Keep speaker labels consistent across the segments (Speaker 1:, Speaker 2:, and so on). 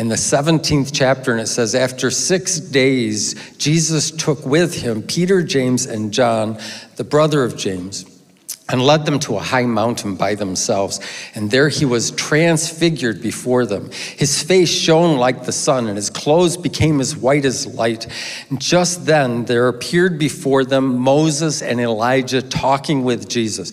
Speaker 1: in the 17th chapter, and it says, After six days, Jesus took with him Peter, James, and John, the brother of James and led them to a high mountain by themselves. And there he was transfigured before them. His face shone like the sun, and his clothes became as white as light. And just then there appeared before them Moses and Elijah talking with Jesus.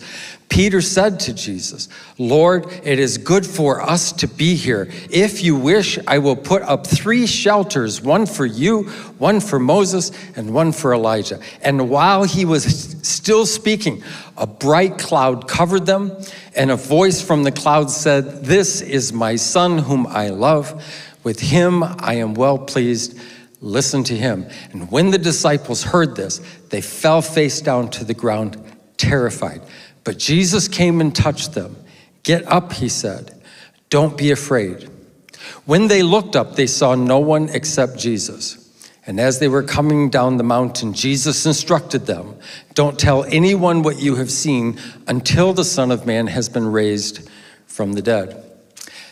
Speaker 1: Peter said to Jesus, Lord, it is good for us to be here. If you wish, I will put up three shelters one for you, one for Moses, and one for Elijah. And while he was still speaking, a bright cloud covered them, and a voice from the cloud said, This is my son whom I love. With him I am well pleased. Listen to him. And when the disciples heard this, they fell face down to the ground, terrified. But Jesus came and touched them. Get up, he said. Don't be afraid. When they looked up, they saw no one except Jesus. And as they were coming down the mountain, Jesus instructed them Don't tell anyone what you have seen until the Son of Man has been raised from the dead.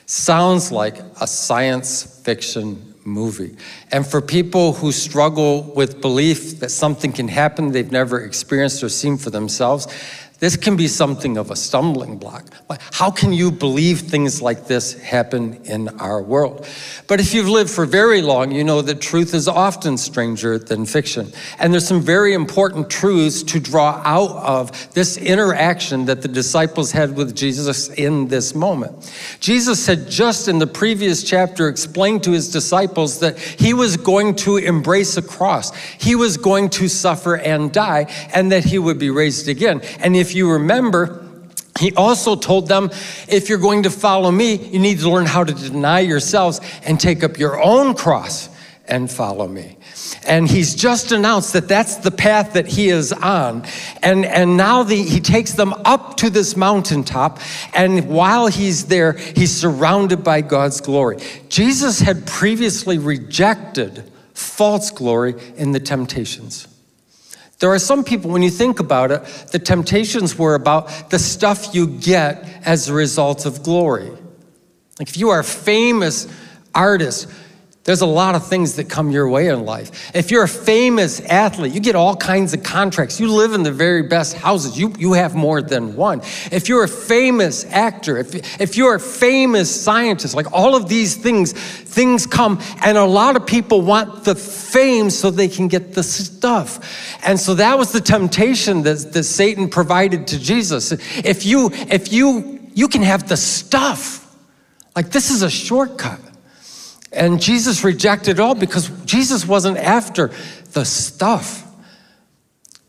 Speaker 1: Sounds like a science fiction movie. And for people who struggle with belief that something can happen they've never experienced or seen for themselves, this can be something of a stumbling block. How can you believe things like this happen in our world? But if you've lived for very long, you know that truth is often stranger than fiction. And there's some very important truths to draw out of this interaction that the disciples had with Jesus in this moment. Jesus had just in the previous chapter explained to his disciples that he was going to embrace a cross, he was going to suffer and die, and that he would be raised again. And if you remember, he also told them, if you're going to follow me, you need to learn how to deny yourselves and take up your own cross and follow me. And he's just announced that that's the path that he is on. And, and now the, he takes them up to this mountaintop. And while he's there, he's surrounded by God's glory. Jesus had previously rejected false glory in the temptations. There are some people, when you think about it, the temptations were about the stuff you get as a result of glory. Like if you are a famous artist, there's a lot of things that come your way in life. If you're a famous athlete, you get all kinds of contracts. You live in the very best houses. You, you have more than one. If you're a famous actor, if, if you're a famous scientist, like all of these things, things come. And a lot of people want the fame so they can get the stuff. And so that was the temptation that, that Satan provided to Jesus. If you, if you, you can have the stuff, like this is a shortcut. And Jesus rejected all because Jesus wasn't after the stuff.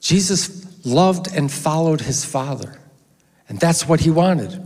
Speaker 1: Jesus loved and followed his Father. And that's what he wanted.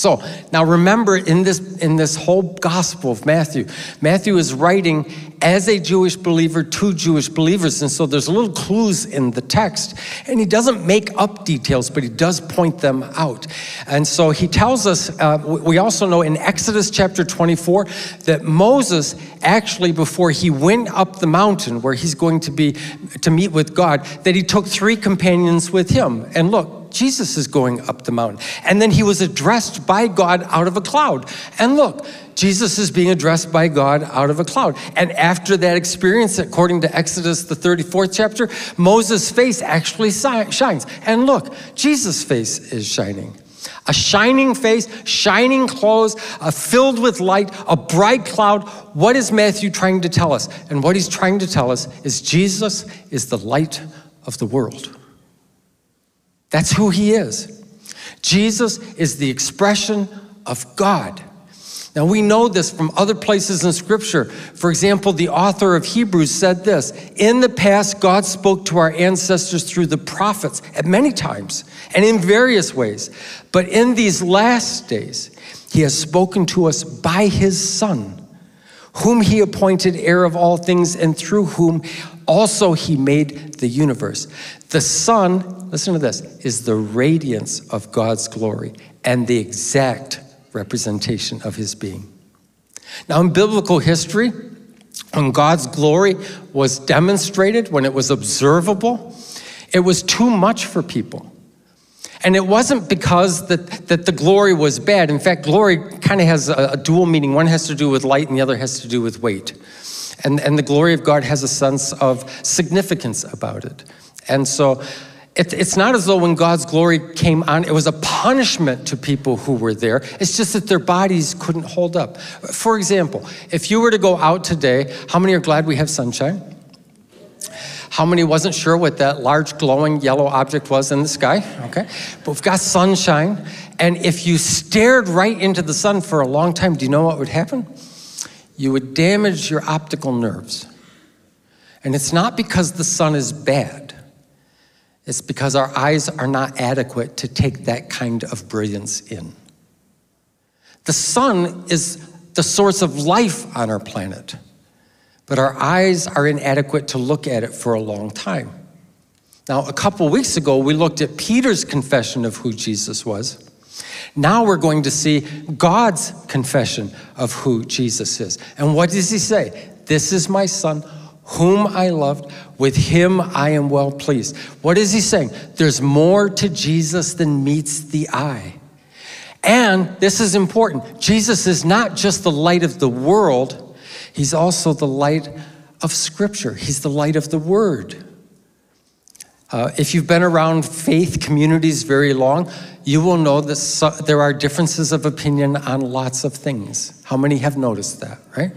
Speaker 1: So now remember in this, in this whole gospel of Matthew, Matthew is writing as a Jewish believer to Jewish believers. And so there's little clues in the text. And he doesn't make up details, but he does point them out. And so he tells us, uh, we also know in Exodus chapter 24 that Moses actually, before he went up the mountain where he's going to be to meet with God, that he took three companions with him. And look, Jesus is going up the mountain. And then he was addressed by God out of a cloud. And look, Jesus is being addressed by God out of a cloud. And after that experience, according to Exodus, the 34th chapter, Moses' face actually shines. And look, Jesus' face is shining. A shining face, shining clothes, uh, filled with light, a bright cloud. What is Matthew trying to tell us? And what he's trying to tell us is Jesus is the light of the world. That's who he is. Jesus is the expression of God. Now, we know this from other places in Scripture. For example, the author of Hebrews said this In the past, God spoke to our ancestors through the prophets at many times and in various ways. But in these last days, He has spoken to us by His Son, whom He appointed heir of all things, and through whom also He made the universe. The Son listen to this, is the radiance of God's glory and the exact representation of his being. Now, in biblical history, when God's glory was demonstrated, when it was observable, it was too much for people. And it wasn't because that, that the glory was bad. In fact, glory kind of has a, a, dual meaning. One has to do with light and the other has to do with weight. And, and the glory of God has a sense of significance about it. And so it, it's not as though when God's glory came on, it was a punishment to people who were there. It's just that their bodies couldn't hold up. For example, if you were to go out today, how many are glad we have sunshine? How many wasn't sure what that large glowing yellow object was in the sky? Okay. But we've got sunshine. And if you stared right into the sun for a long time, do you know what would happen? You would damage your optical nerves. And it's not because the sun is bad. It's because our eyes are not adequate to take that kind of brilliance in. The sun is the source of life on our planet but our eyes are inadequate to look at it for a long time. Now, a couple weeks ago, we looked at Peter's confession of who Jesus was. Now we're going to see God's confession of who Jesus is. And what does he say? This is my son, whom I loved. With him I am well pleased. What is he saying? There's more to Jesus than meets the eye. And this is important Jesus is not just the light of the world He's also the light of Scripture, He's the light of the Word. Uh, if you've been around faith communities very long, you will know that so, there are differences of opinion on lots of things. How many have noticed that, right?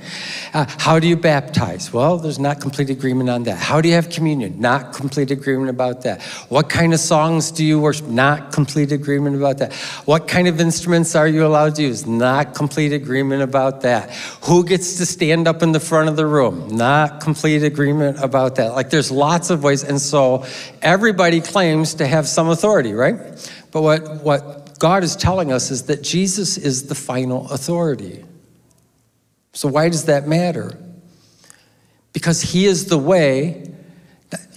Speaker 1: Uh, how do you baptize? Well, there's not complete agreement on that. How do you have communion? Not complete agreement about that. What kind of songs do you worship? Not complete agreement about that. What kind of instruments are you allowed to use? Not complete agreement about that. Who gets to stand up in the front of the room? Not complete agreement about that. Like there's lots of ways. And so everybody claims to have some authority, right? But what, what God is telling us is that Jesus is the final authority. So, why does that matter? Because He is the way.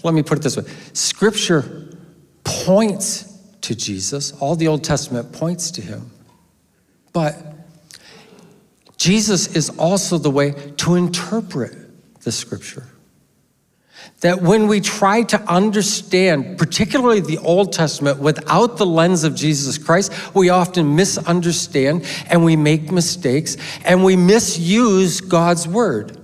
Speaker 1: Let me put it this way Scripture points to Jesus, all the Old Testament points to Him. But Jesus is also the way to interpret the Scripture. That when we try to understand, particularly the Old Testament, without the lens of Jesus Christ, we often misunderstand and we make mistakes and we misuse God's Word.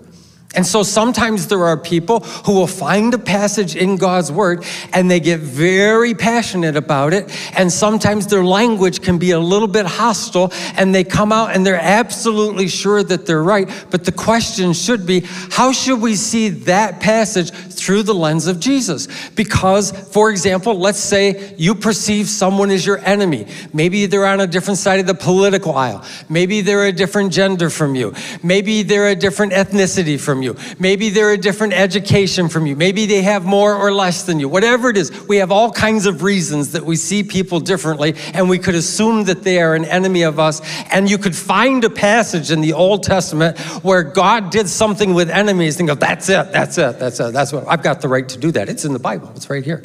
Speaker 1: And so sometimes there are people who will find a passage in God's word and they get very passionate about it. And sometimes their language can be a little bit hostile and they come out and they're absolutely sure that they're right. But the question should be how should we see that passage through the lens of Jesus? Because, for example, let's say you perceive someone as your enemy. Maybe they're on a different side of the political aisle. Maybe they're a different gender from you. Maybe they're a different ethnicity from you you. Maybe they're a different education from you. Maybe they have more or less than you. Whatever it is, we have all kinds of reasons that we see people differently, and we could assume that they are an enemy of us. And you could find a passage in the Old Testament where God did something with enemies and go, that's it, that's it, that's it, that's what I've got the right to do that. It's in the Bible, it's right here.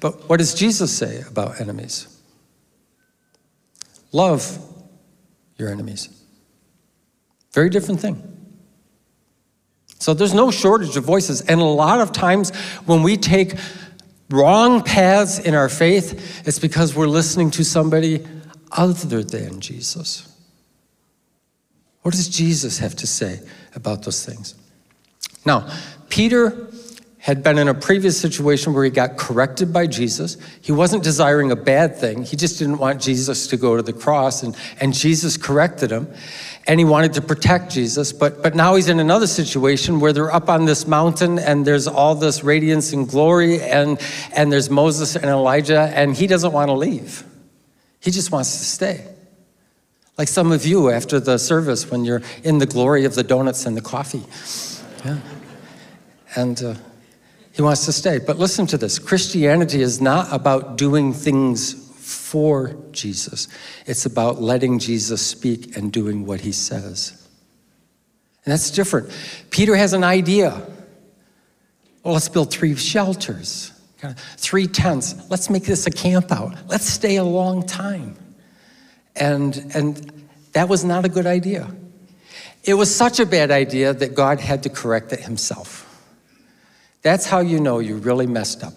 Speaker 1: But what does Jesus say about enemies? Love your enemies. Very different thing. So there's no shortage of voices. And a lot of times when we take wrong paths in our faith, it's because we're listening to somebody other than Jesus. What does Jesus have to say about those things? Now, Peter had been in a previous situation where he got corrected by Jesus. He wasn't desiring a bad thing, he just didn't want Jesus to go to the cross, and, and Jesus corrected him and he wanted to protect Jesus. But, but now he's in another situation where they're up on this mountain and there's all this radiance and glory, and, and there's Moses and Elijah, and he doesn't want to leave. He just wants to stay. Like some of you after the service when you're in the glory of the donuts and the coffee. Yeah. And uh, he wants to stay. But listen to this Christianity is not about doing things for Jesus. It's about letting Jesus speak and doing what he says. And that's different. Peter has an idea. Well, let's build three shelters, three tents. Let's make this a camp out. Let's stay a long time. And, and that was not a good idea. It was such a bad idea that God had to correct it himself. That's how you know you really messed up.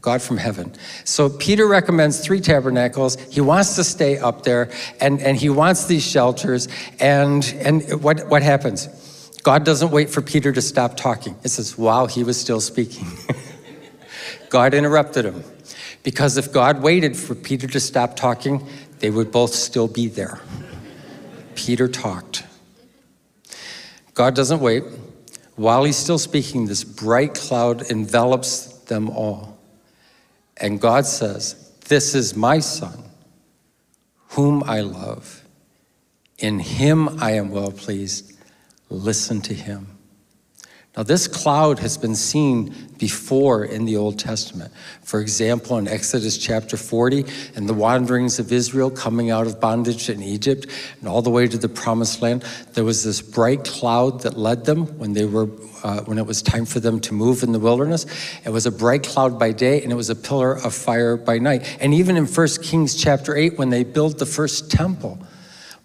Speaker 1: God from heaven. So Peter recommends three tabernacles. He wants to stay up there and, and he wants these shelters. And, and what, what happens? God doesn't wait for Peter to stop talking. It says, while he was still speaking. God interrupted him. Because if God waited for Peter to stop talking, they would both still be there. Peter talked. God doesn't wait. While he's still speaking, this bright cloud envelops them all. And God says, This is my son, whom I love. In him I am well pleased. Listen to him. Now, this cloud has been seen before in the Old Testament. For example, in Exodus chapter 40, and the wanderings of Israel coming out of bondage in Egypt and all the way to the promised land, there was this bright cloud that led them when they were uh, when it was time for them to move in the wilderness. It was a bright cloud by day and it was a pillar of fire by night. And even in 1 Kings chapter 8, when they built the first temple,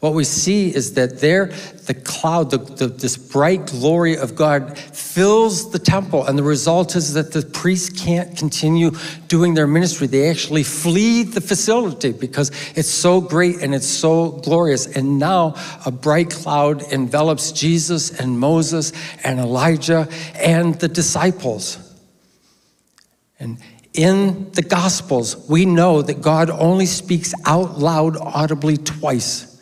Speaker 1: what we see is that there, the cloud, the, the, this bright glory of God fills the temple. And the result is that the priests can't continue doing their ministry. They actually flee the facility because it's so great and it's so glorious. And now a bright cloud envelops Jesus and Moses and Elijah and the disciples. And in the Gospels, we know that God only speaks out loud audibly twice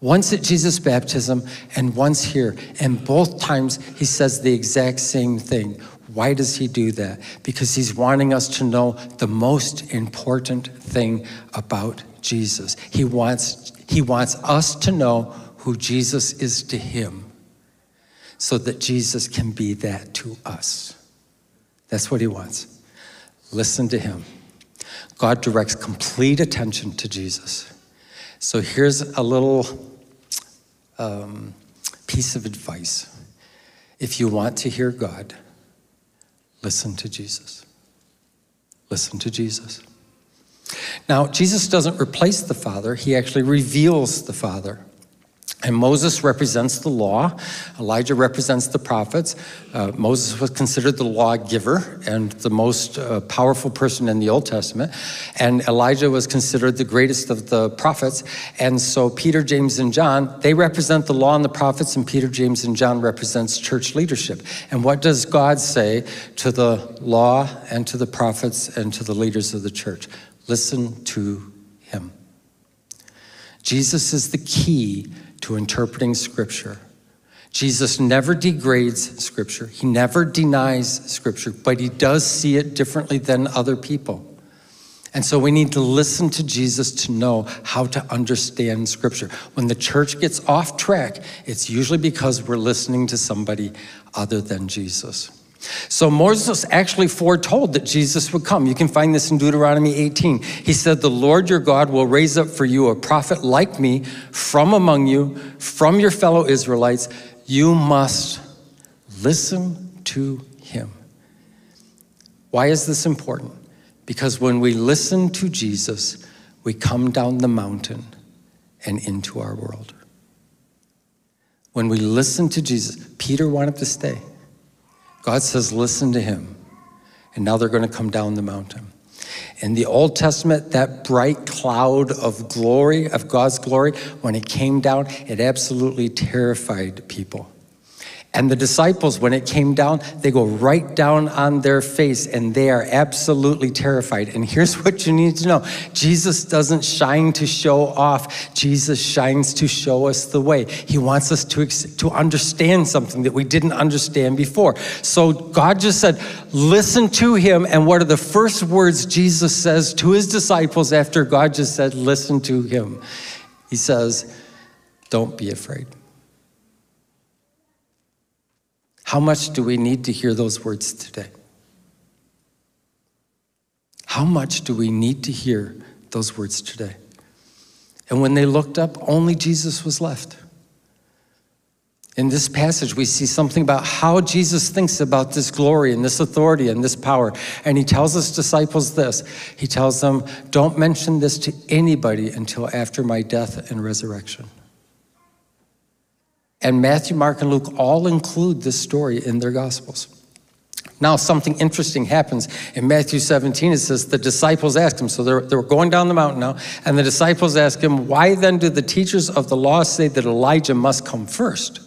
Speaker 1: once at Jesus' baptism and once here. And both times he says the exact same thing. Why does he do that? Because he's wanting us to know the most important thing about Jesus. He wants, he wants us to know who Jesus is to him so that Jesus can be that to us. That's what he wants. Listen to him. God directs complete attention to Jesus. So here's a little um, piece of advice. If you want to hear God, listen to Jesus. Listen to Jesus. Now, Jesus doesn't replace the Father, he actually reveals the Father. And Moses represents the law. Elijah represents the prophets. Uh, Moses was considered the lawgiver and the most uh, powerful person in the Old Testament. And Elijah was considered the greatest of the prophets. And so Peter, James, and John, they represent the law and the prophets, and Peter, James, and John represents church leadership. And what does God say to the law and to the prophets and to the leaders of the church? Listen to him. Jesus is the key to interpreting Scripture. Jesus never degrades Scripture, he never denies Scripture, but he does see it differently than other people. And so we need to listen to Jesus to know how to understand Scripture. When the church gets off track, it's usually because we're listening to somebody other than Jesus. So Moses actually foretold that Jesus would come. You can find this in Deuteronomy 18. He said, The Lord your God will raise up for you a prophet like me from among you, from your fellow Israelites. You must listen to him. Why is this important? Because when we listen to Jesus, we come down the mountain and into our world. When we listen to Jesus, Peter wanted to stay. God says, listen to him. And now they're going to come down the mountain. In the Old Testament, that bright cloud of glory, of God's glory, when it came down, it absolutely terrified people. And the disciples, when it came down, they go right down on their face and they are absolutely terrified. And here's what you need to know Jesus doesn't shine to show off, Jesus shines to show us the way. He wants us to, to understand something that we didn't understand before. So God just said, Listen to him. And what are the first words Jesus says to his disciples after God just said, Listen to him? He says, Don't be afraid. How much do we need to hear those words today? How much do we need to hear those words today? And when they looked up, only Jesus was left. In this passage, we see something about how Jesus thinks about this glory and this authority and this power. And he tells his disciples this He tells them, Don't mention this to anybody until after my death and resurrection. And Matthew, Mark, and Luke all include this story in their Gospels. Now, something interesting happens. In Matthew 17, it says the disciples asked him, so they're, they're going down the mountain now, and the disciples ask him, Why then do the teachers of the law say that Elijah must come first?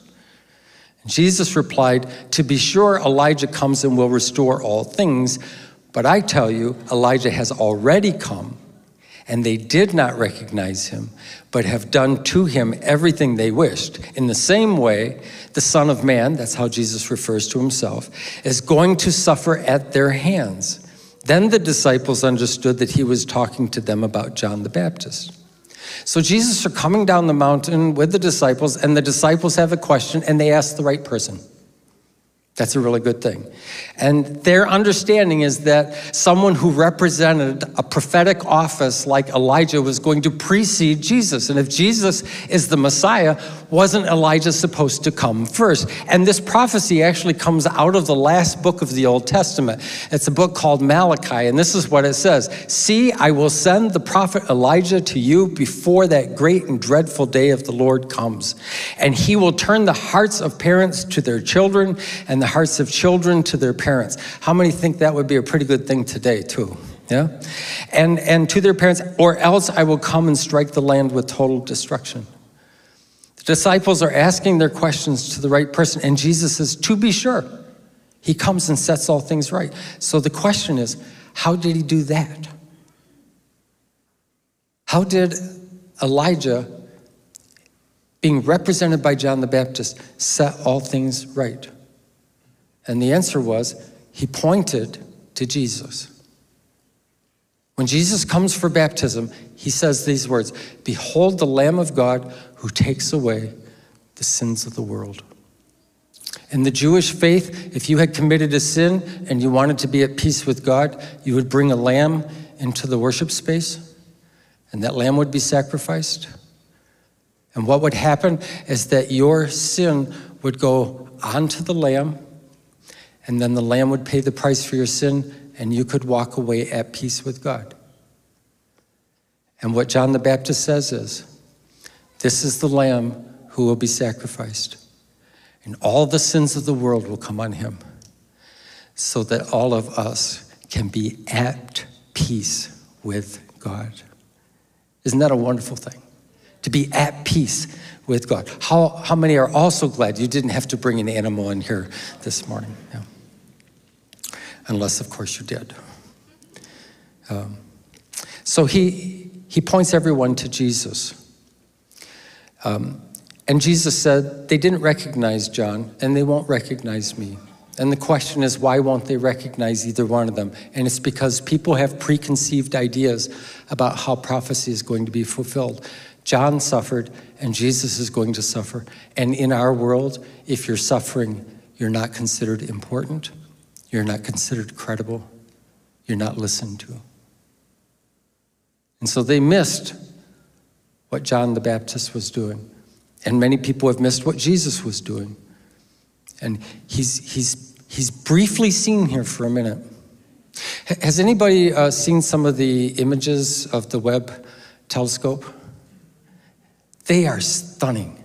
Speaker 1: And Jesus replied, To be sure, Elijah comes and will restore all things, but I tell you, Elijah has already come and they did not recognize him, but have done to him everything they wished. In the same way, the Son of Man, that's how Jesus refers to himself, is going to suffer at their hands. Then the disciples understood that he was talking to them about John the Baptist. So Jesus are coming down the mountain with the disciples, and the disciples have a question, and they ask the right person. That's a really good thing. And their understanding is that someone who represented a prophetic office like Elijah was going to precede Jesus. And if Jesus is the Messiah, wasn't Elijah supposed to come first? And this prophecy actually comes out of the last book of the Old Testament. It's a book called Malachi, and this is what it says See, I will send the prophet Elijah to you before that great and dreadful day of the Lord comes. And he will turn the hearts of parents to their children and the hearts of children to their parents. How many think that would be a pretty good thing today, too? Yeah? And, and to their parents, or else I will come and strike the land with total destruction. The disciples are asking their questions to the right person, and Jesus says, To be sure, he comes and sets all things right. So the question is, how did he do that? How did Elijah, being represented by John the Baptist, set all things right? And the answer was he pointed to Jesus. When Jesus comes for baptism, he says these words Behold the Lamb of God who takes away the sins of the world. In the Jewish faith, if you had committed a sin and you wanted to be at peace with God, you would bring a lamb into the worship space, and that lamb would be sacrificed. And what would happen is that your sin would go onto the lamb and then the Lamb would pay the price for your sin, and you could walk away at peace with God. And what John the Baptist says is this is the Lamb who will be sacrificed, and all the sins of the world will come on him, so that all of us can be at peace with God. Isn't that a wonderful thing? To be at peace with God. How, how many are also glad you didn't have to bring an animal in here this morning? Yeah unless, of course, you did. Um, so he, he points everyone to Jesus. Um, and Jesus said, They didn't recognize John, and they won't recognize me. And the question is, why won't they recognize either one of them? And it's because people have preconceived ideas about how prophecy is going to be fulfilled. John suffered, and Jesus is going to suffer. And in our world, if you're suffering, you're not considered important. You're not considered credible. You're not listened to. And so they missed what John the Baptist was doing. And many people have missed what Jesus was doing. And he's, he's, he's briefly seen here for a minute. Has anybody uh, seen some of the images of the Webb telescope? They are stunning.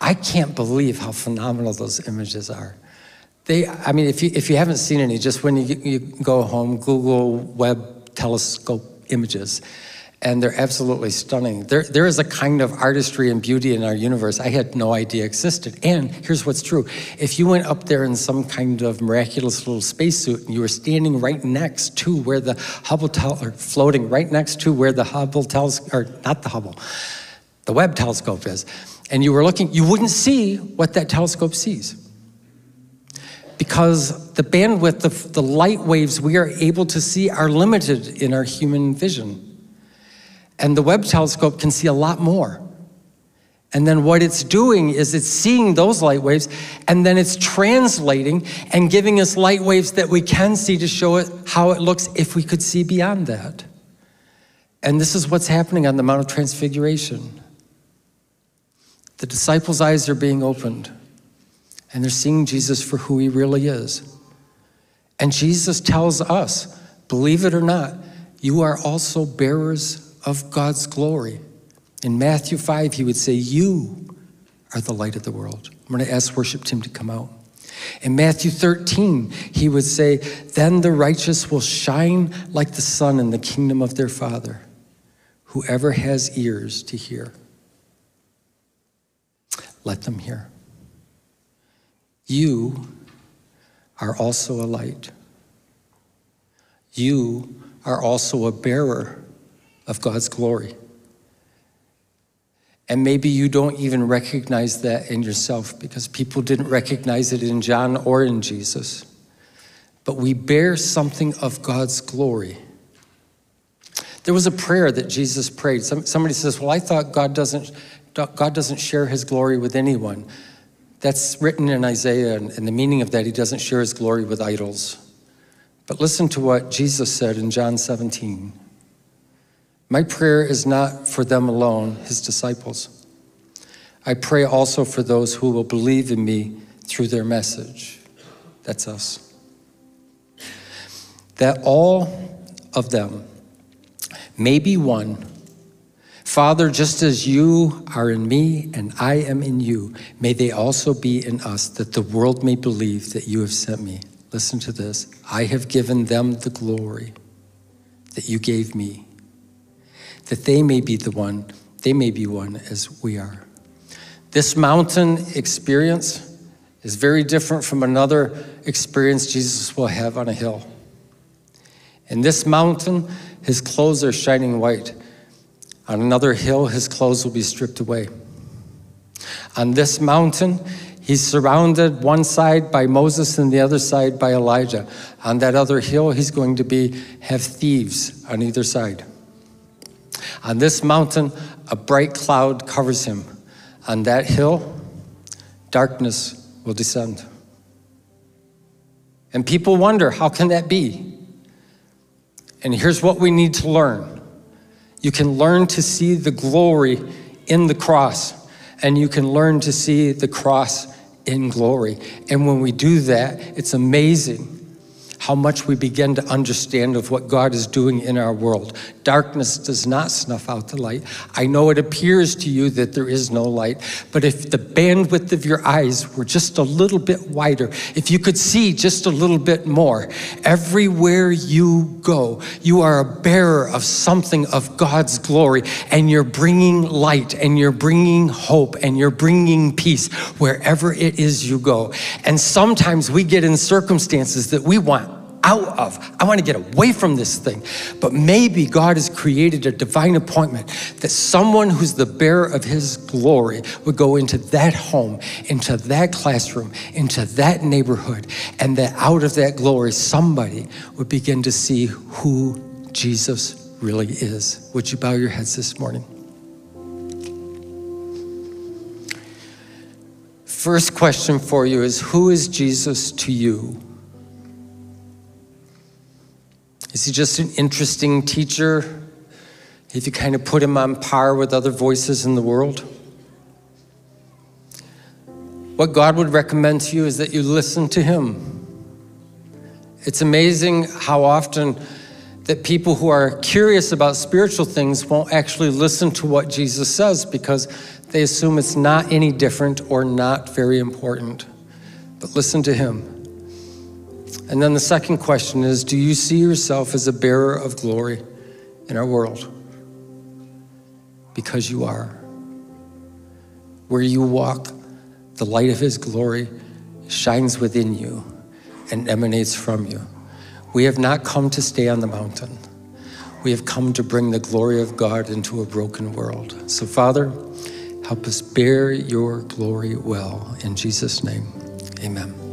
Speaker 1: I can't believe how phenomenal those images are. They, I mean, if you, if you haven't seen any, just when you, you go home, Google Webb telescope images, and they're absolutely stunning. There, there is a kind of artistry and beauty in our universe I had no idea existed. And here's what's true if you went up there in some kind of miraculous little spacesuit and you were standing right next to where the Hubble telescope, or floating right next to where the Hubble telescope, or not the Hubble, the Webb telescope is, and you were looking, you wouldn't see what that telescope sees because the bandwidth, of the light waves we are able to see are limited in our human vision. And the Webb telescope can see a lot more. And then what it's doing is it's seeing those light waves and then it's translating and giving us light waves that we can see to show it how it looks if we could see beyond that. And this is what's happening on the Mount of Transfiguration. The disciples' eyes are being opened and they're seeing Jesus for who he really is. And Jesus tells us, believe it or not, you are also bearers of God's glory. In Matthew 5, he would say, You are the light of the world. I'm going to ask worship team to come out. In Matthew 13, he would say, Then the righteous will shine like the sun in the kingdom of their Father. Whoever has ears to hear, let them hear. You are also a light. You are also a bearer of God's glory. And maybe you don't even recognize that in yourself because people didn't recognize it in John or in Jesus. But we bear something of God's glory. There was a prayer that Jesus prayed. Somebody says, Well, I thought God doesn't, God doesn't share his glory with anyone. That's written in Isaiah, and, the meaning of that, he doesn't share his glory with idols. But listen to what Jesus said in John 17. My prayer is not for them alone, his disciples. I pray also for those who will believe in me through their message. That's us. That all of them may be one. Father, just as you are in me and I am in you, may they also be in us, that the world may believe that you have sent me. Listen to this. I have given them the glory that you gave me that they may be the one, they may be one as we are. This mountain experience is very different from another experience Jesus will have on a hill. In this mountain, his clothes are shining white. On another hill, his clothes will be stripped away. On this mountain, he's surrounded one side by Moses and the other side by Elijah. On that other hill, he's going to be have thieves on either side. On this mountain, a bright cloud covers him. On that hill, darkness will descend. And people wonder, how can that be? And here's what we need to learn you can learn to see the glory in the cross, and you can learn to see the cross in glory. And when we do that, it's amazing how much we begin to understand of what God is doing in our world. Darkness does not snuff out the light. I know it appears to you that there is no light, but if the bandwidth of your eyes were just a little bit wider, if you could see just a little bit more, everywhere you go, you are a bearer of something of God's glory, and you're bringing light, and you're bringing hope, and you're bringing peace wherever it is you go. And sometimes we get in circumstances that we want out of. I want to get away from this thing. But maybe God has created a divine appointment that someone who's the bearer of his glory would go into that home, into that classroom, into that neighborhood, and that out of that glory, somebody would begin to see who Jesus really is. Would you bow your heads this morning? First question for you is Who is Jesus to you? Is he just an interesting teacher? If you kind of put him on par with other voices in the world? What God would recommend to you is that you listen to him. It's amazing how often that people who are curious about spiritual things won't actually listen to what Jesus says because they assume it's not any different or not very important. But listen to him. And then the second question is Do you see yourself as a bearer of glory in our world? Because you are. Where you walk, the light of His glory shines within you and emanates from you. We have not come to stay on the mountain. We have come to bring the glory of God into a broken world. So, Father, help us bear your glory well. In Jesus' name, amen.